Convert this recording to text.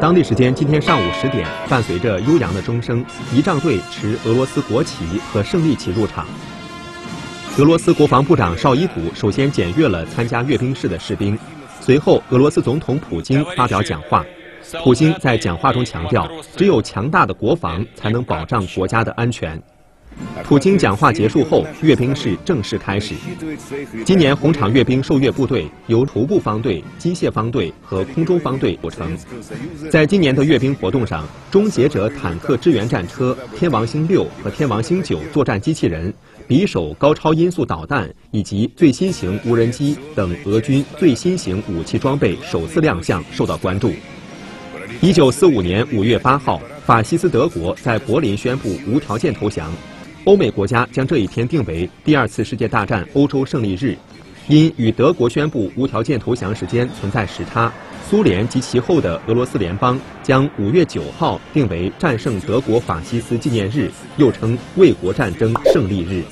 当地时间今天上午十点，伴随着悠扬的钟声，仪仗队持俄罗斯国旗和胜利旗入场。俄罗斯国防部长绍伊古首先检阅了参加阅兵式的士兵，随后俄罗斯总统普京发表讲话。普京在讲话中强调，只有强大的国防才能保障国家的安全。普京讲话结束后，阅兵式正式开始。今年红场阅兵受阅部队由徒步方队、机械方队和空中方队组成。在今年的阅兵活动上，终结者坦克支援战车、天王星六和天王星九作战机器人、匕首高超音速导弹以及最新型无人机等俄军最新型武器装备首次亮相，受到关注。一九四五年五月八号，法西斯德国在柏林宣布无条件投降。欧美国家将这一天定为第二次世界大战欧洲胜利日。因与德国宣布无条件投降时间存在时差，苏联及其后的俄罗斯联邦将五月九号定为战胜德国法西斯纪念日，又称卫国战争胜利日。